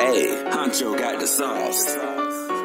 Hey, Huncho got the sauce.